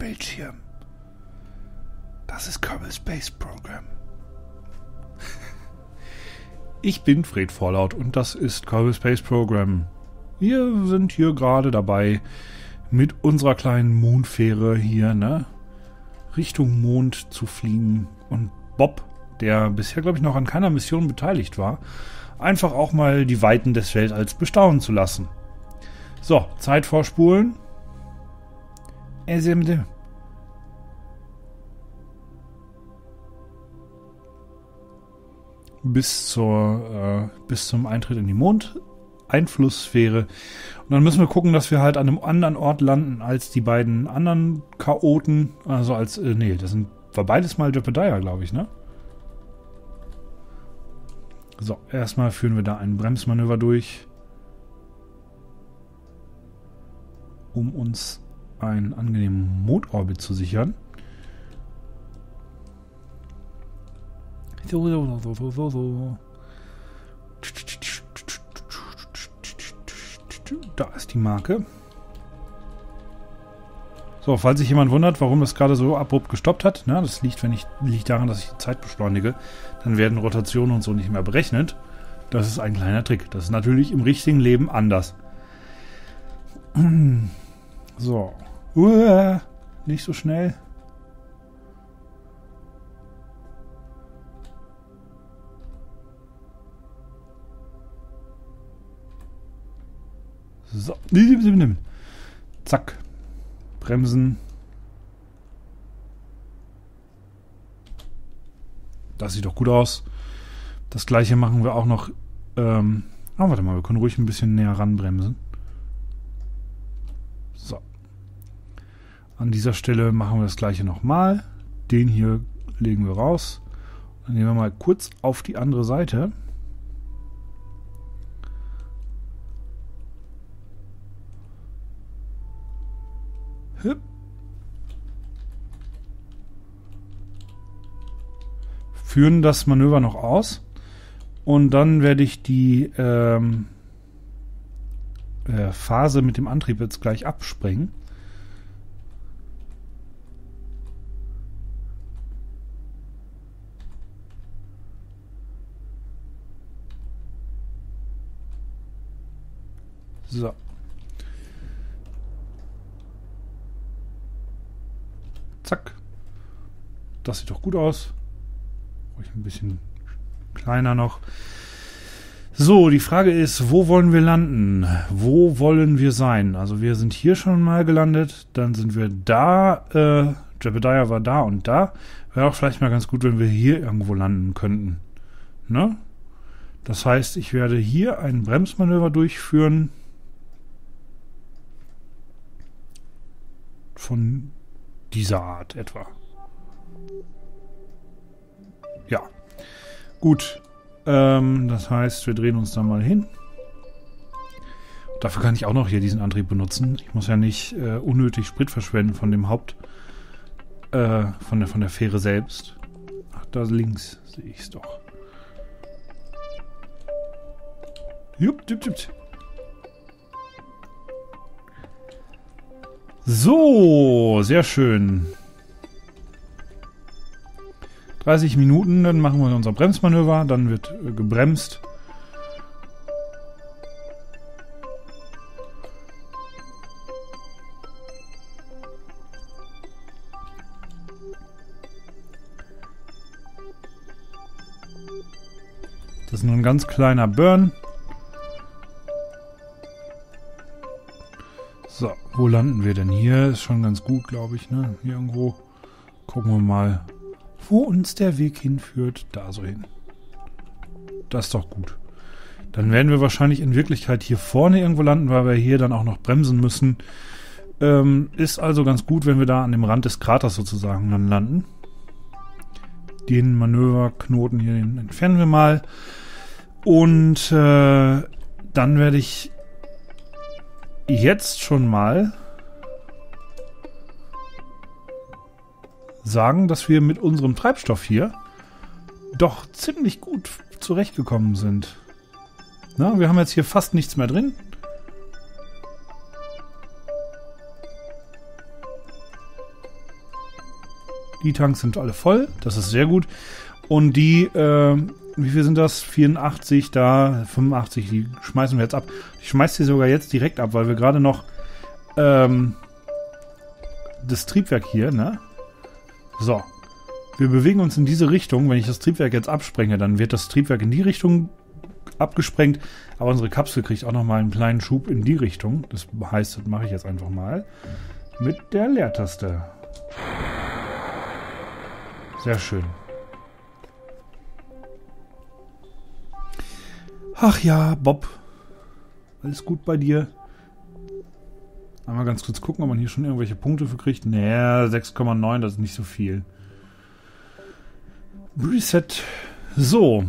Bildschirm. Das ist Kerbal Space Program. Ich bin Fred Fallout und das ist Kerbal Space Program. Wir sind hier gerade dabei, mit unserer kleinen Mondfähre hier, ne, Richtung Mond zu fliegen. Und Bob, der bisher, glaube ich, noch an keiner Mission beteiligt war, einfach auch mal die Weiten des Weltalls bestaunen zu lassen. So, Zeit vorspulen. Bis, zur, äh, bis zum Eintritt in die Mondeinflusssphäre. Und dann müssen wir gucken, dass wir halt an einem anderen Ort landen als die beiden anderen Chaoten. Also als, äh, nee, das sind, war beides mal Jebediah, glaube ich, ne? So, erstmal führen wir da ein Bremsmanöver durch. Um uns einen angenehmen Motorbit zu sichern. So, so, so, so, so, so. Da ist die Marke. So, falls sich jemand wundert, warum das gerade so abrupt gestoppt hat, ne, das liegt, wenn ich, liegt daran, dass ich die Zeit beschleunige, dann werden Rotationen und so nicht mehr berechnet. Das ist ein kleiner Trick. Das ist natürlich im richtigen Leben anders. So. Uah, nicht so schnell. So. Zack. Bremsen. Das sieht doch gut aus. Das gleiche machen wir auch noch. Ähm, oh, warte mal, wir können ruhig ein bisschen näher ranbremsen. So. An dieser Stelle machen wir das gleiche nochmal. Den hier legen wir raus. Dann gehen wir mal kurz auf die andere Seite. Hüpp. Führen das Manöver noch aus. Und dann werde ich die ähm, äh, Phase mit dem Antrieb jetzt gleich abspringen. So. Zack. Das sieht doch gut aus. Ruhig ein bisschen kleiner noch. So, die Frage ist, wo wollen wir landen? Wo wollen wir sein? Also wir sind hier schon mal gelandet, dann sind wir da, äh, Jebediah war da und da. Wäre auch vielleicht mal ganz gut, wenn wir hier irgendwo landen könnten. Ne? Das heißt, ich werde hier ein Bremsmanöver durchführen. Von dieser Art etwa. Ja. Gut. Ähm, das heißt, wir drehen uns da mal hin. Dafür kann ich auch noch hier diesen Antrieb benutzen. Ich muss ja nicht äh, unnötig Sprit verschwenden von dem Haupt... Äh, von der, von der Fähre selbst. Ach, da links sehe ich es doch. Jupp, jupp, jupp. So, sehr schön. 30 Minuten, dann machen wir unser Bremsmanöver, dann wird äh, gebremst. Das ist nur ein ganz kleiner Burn. Wo landen wir denn hier? Ist schon ganz gut, glaube ich, ne? Hier irgendwo. Gucken wir mal, wo uns der Weg hinführt. Da so hin. Das ist doch gut. Dann werden wir wahrscheinlich in Wirklichkeit hier vorne irgendwo landen, weil wir hier dann auch noch bremsen müssen. Ähm, ist also ganz gut, wenn wir da an dem Rand des Kraters sozusagen dann landen. Den Manöverknoten hier den entfernen wir mal. Und äh, dann werde ich jetzt schon mal sagen, dass wir mit unserem Treibstoff hier doch ziemlich gut zurechtgekommen sind. Na, wir haben jetzt hier fast nichts mehr drin. Die Tanks sind alle voll, das ist sehr gut. Und die, äh, wie viel sind das? 84, da 85, die schmeißen wir jetzt ab. Ich schmeiße die sogar jetzt direkt ab, weil wir gerade noch ähm, das Triebwerk hier, ne? So. Wir bewegen uns in diese Richtung. Wenn ich das Triebwerk jetzt absprenge, dann wird das Triebwerk in die Richtung abgesprengt. Aber unsere Kapsel kriegt auch nochmal einen kleinen Schub in die Richtung. Das heißt, das mache ich jetzt einfach mal mit der Leertaste. Sehr schön. Ach ja, Bob. Alles gut bei dir? Einmal ganz kurz gucken, ob man hier schon irgendwelche Punkte für kriegt. Nee, 6,9, das ist nicht so viel. Reset. So.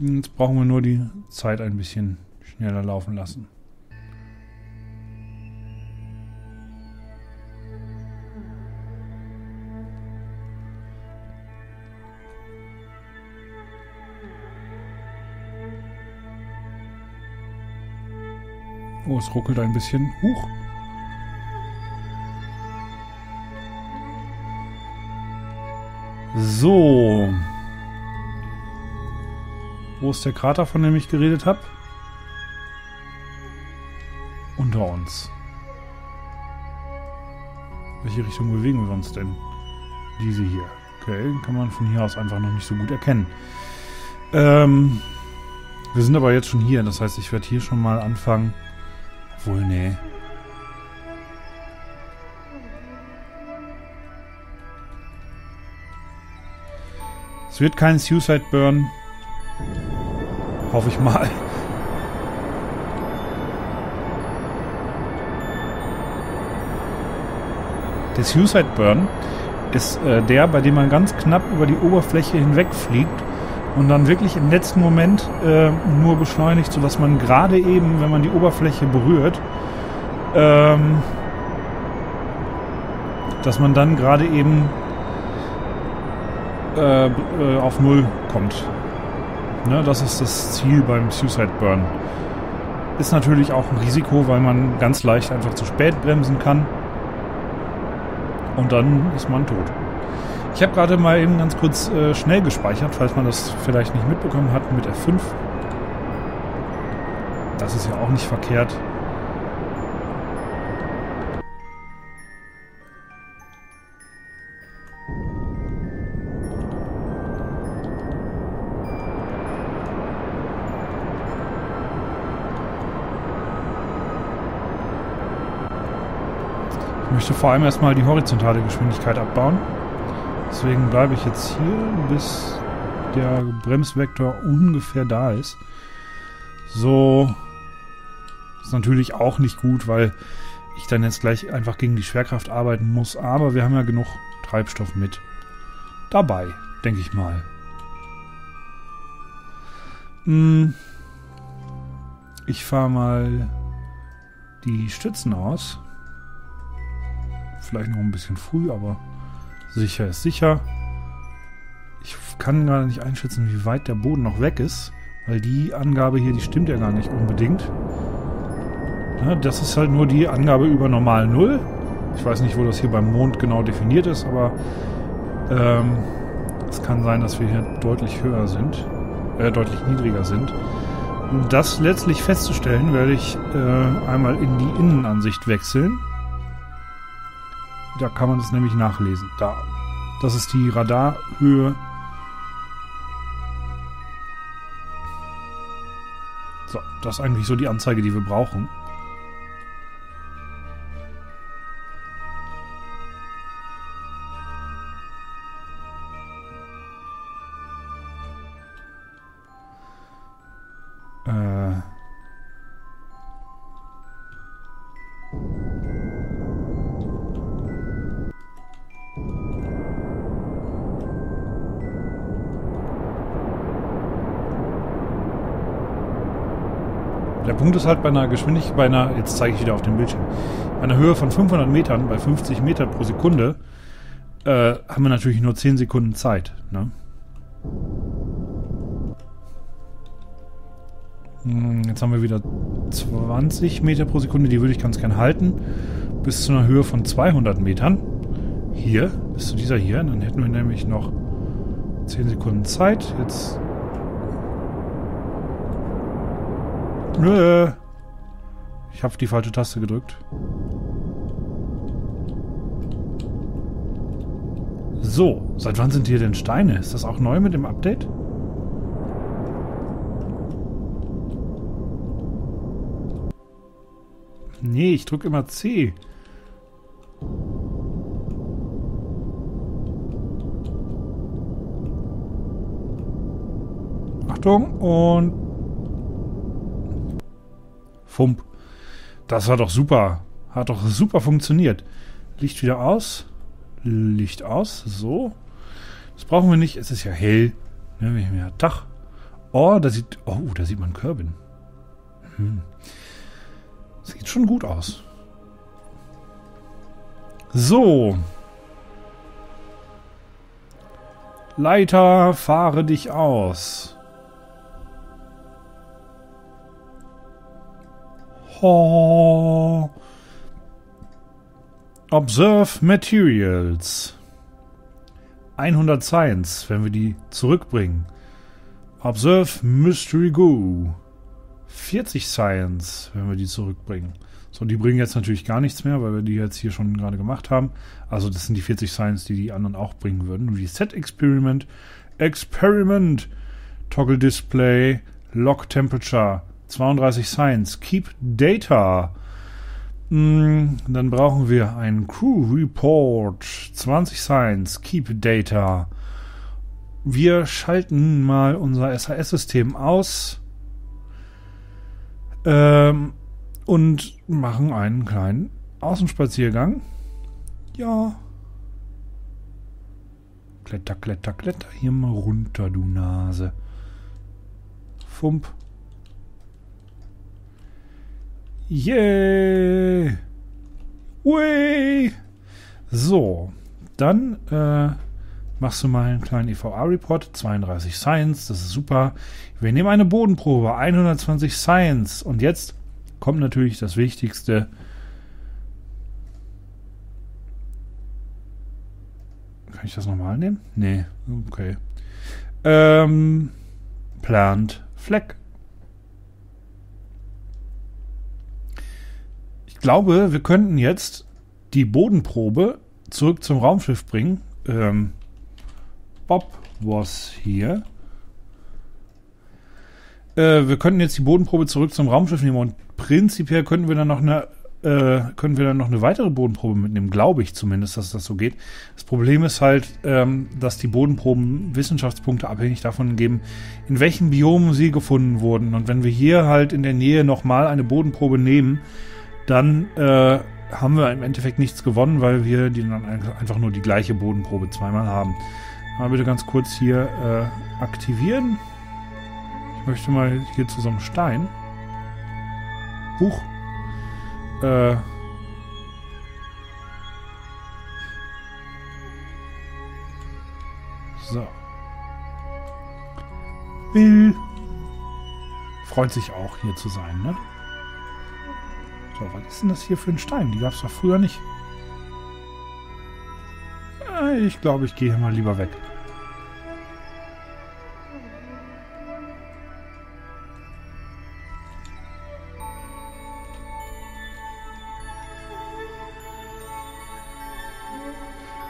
Jetzt brauchen wir nur die Zeit ein bisschen schneller laufen lassen. Oh, es ruckelt ein bisschen. Huch. So. Wo ist der Krater, von dem ich geredet habe? Unter uns. Welche Richtung bewegen wir uns denn? Diese hier. Okay, kann man von hier aus einfach noch nicht so gut erkennen. Ähm, wir sind aber jetzt schon hier, das heißt, ich werde hier schon mal anfangen. Obwohl, nee. Es wird kein Suicide Burn. Hoffe ich mal. Der Suicide Burn ist äh, der, bei dem man ganz knapp über die Oberfläche hinwegfliegt und dann wirklich im letzten Moment äh, nur beschleunigt, sodass man gerade eben, wenn man die Oberfläche berührt, ähm, dass man dann gerade eben äh, äh, auf Null kommt. Ne, das ist das Ziel beim Suicide Burn. Ist natürlich auch ein Risiko, weil man ganz leicht einfach zu spät bremsen kann. Und dann ist man tot. Ich habe gerade mal eben ganz kurz äh, schnell gespeichert, falls man das vielleicht nicht mitbekommen hat, mit F5. Das ist ja auch nicht verkehrt. möchte vor allem erstmal die horizontale Geschwindigkeit abbauen. Deswegen bleibe ich jetzt hier, bis der Bremsvektor ungefähr da ist. So ist natürlich auch nicht gut, weil ich dann jetzt gleich einfach gegen die Schwerkraft arbeiten muss. Aber wir haben ja genug Treibstoff mit dabei, denke ich mal. Hm. Ich fahre mal die Stützen aus. Vielleicht noch ein bisschen früh, aber sicher ist sicher. Ich kann gerade nicht einschätzen, wie weit der Boden noch weg ist, weil die Angabe hier, die stimmt ja gar nicht unbedingt. Ja, das ist halt nur die Angabe über normal Null. Ich weiß nicht, wo das hier beim Mond genau definiert ist, aber ähm, es kann sein, dass wir hier deutlich höher sind, äh, deutlich niedriger sind. Um das letztlich festzustellen, werde ich äh, einmal in die Innenansicht wechseln. Da kann man das nämlich nachlesen. Da. Das ist die Radarhöhe. So, das ist eigentlich so die Anzeige, die wir brauchen. Der Punkt ist halt bei einer Geschwindigkeit, bei einer, jetzt zeige ich wieder auf dem Bildschirm, bei einer Höhe von 500 Metern, bei 50 Metern pro Sekunde, äh, haben wir natürlich nur 10 Sekunden Zeit. Ne? Hm, jetzt haben wir wieder 20 Meter pro Sekunde, die würde ich ganz gern halten. Bis zu einer Höhe von 200 Metern. Hier, bis zu dieser hier. Dann hätten wir nämlich noch 10 Sekunden Zeit. Jetzt... Nö. Ich habe die falsche Taste gedrückt. So, seit wann sind hier denn Steine? Ist das auch neu mit dem Update? Nee, ich drücke immer C. Achtung und Fump. Das war doch super. Hat doch super funktioniert. Licht wieder aus. Licht aus. So. Das brauchen wir nicht. Es ist ja hell. Ja, wir haben ja Dach. Oh, da sieht. Oh, da sieht man Kerbin. Hm. Sieht schon gut aus. So. Leiter, fahre dich aus. Ho. Observe Materials. 100 Science, wenn wir die zurückbringen. Observe Mystery Goo. 40 Science, wenn wir die zurückbringen. So, die bringen jetzt natürlich gar nichts mehr, weil wir die jetzt hier schon gerade gemacht haben. Also das sind die 40 Science, die die anderen auch bringen würden. Reset Experiment, Experiment, Toggle Display, Lock Temperature, 32 Science, Keep Data, hm, dann brauchen wir einen Crew Report. 20 Science. Keep Data. Wir schalten mal unser SAS-System aus. Ähm, und machen einen kleinen Außenspaziergang. Ja. Kletter, kletter, kletter. Hier mal runter, du Nase. Fump. Yeah! Ui! So, dann äh, machst du mal einen kleinen EVA-Report. 32 Science, das ist super. Wir nehmen eine Bodenprobe, 120 Science. Und jetzt kommt natürlich das Wichtigste. Kann ich das nochmal nehmen? Nee, okay. Ähm, Plant Fleck. Glaube, wir könnten jetzt die Bodenprobe zurück zum Raumschiff bringen. Ähm, Bob was hier. Äh, wir könnten jetzt die Bodenprobe zurück zum Raumschiff nehmen und prinzipiell könnten wir dann noch eine äh, können wir dann noch eine weitere Bodenprobe mitnehmen, glaube ich zumindest, dass das so geht. Das Problem ist halt, ähm, dass die Bodenproben Wissenschaftspunkte abhängig davon geben, in welchen Biomen sie gefunden wurden. Und wenn wir hier halt in der Nähe nochmal eine Bodenprobe nehmen, dann äh, haben wir im Endeffekt nichts gewonnen, weil wir die dann einfach nur die gleiche Bodenprobe zweimal haben. Mal bitte ganz kurz hier äh, aktivieren. Ich möchte mal hier zu so einem Stein. Huch. Äh, so. Bill freut sich auch hier zu sein, ne? So, was ist denn das hier für ein Stein? Die gab es doch früher nicht. Äh, ich glaube, ich gehe mal lieber weg.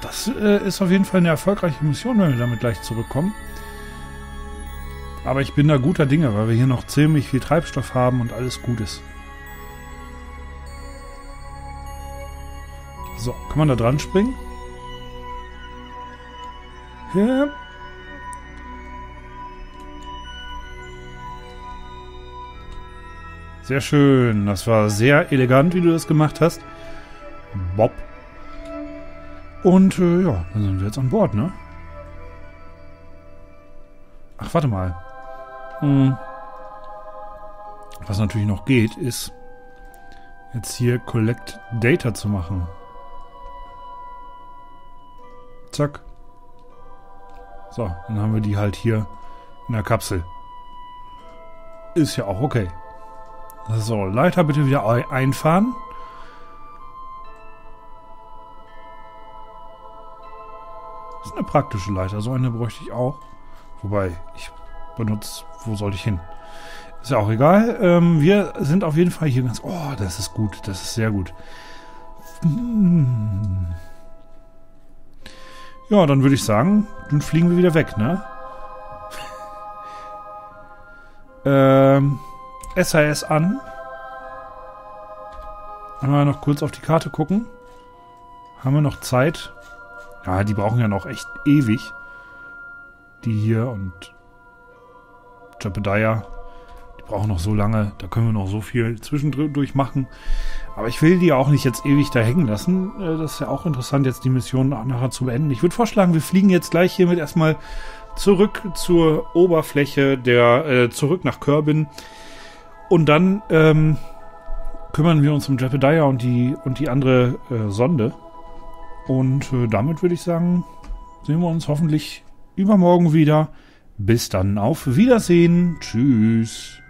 Das äh, ist auf jeden Fall eine erfolgreiche Mission, wenn wir damit gleich zurückkommen. Aber ich bin da guter Dinge, weil wir hier noch ziemlich viel Treibstoff haben und alles gut ist. So, kann man da dran springen? Ja. Sehr schön. Das war sehr elegant, wie du das gemacht hast. Bob. Und äh, ja, dann sind wir jetzt an Bord, ne? Ach, warte mal. Hm. Was natürlich noch geht, ist jetzt hier Collect Data zu machen. Zack. So, dann haben wir die halt hier in der Kapsel. Ist ja auch okay. So, Leiter bitte wieder einfahren. eine praktische Leiter. So eine bräuchte ich auch. Wobei, ich benutze, wo soll ich hin? Ist ja auch egal. Ähm, wir sind auf jeden Fall hier ganz. Oh, das ist gut. Das ist sehr gut. Hm. Ja, dann würde ich sagen, dann fliegen wir wieder weg, ne? ähm, SAS an. Einmal noch kurz auf die Karte gucken. Haben wir noch Zeit? Ja, die brauchen ja noch echt ewig. Die hier und Jebediah. Die brauchen noch so lange. Da können wir noch so viel zwischendurch machen. Aber ich will die auch nicht jetzt ewig da hängen lassen. Äh, das ist ja auch interessant, jetzt die Mission nachher zu beenden. Ich würde vorschlagen, wir fliegen jetzt gleich hiermit erstmal zurück zur Oberfläche der, äh, zurück nach Kerbin. Und dann ähm, kümmern wir uns um Jebediah und die, und die andere äh, Sonde. Und äh, damit würde ich sagen, sehen wir uns hoffentlich übermorgen wieder. Bis dann, auf Wiedersehen. Tschüss.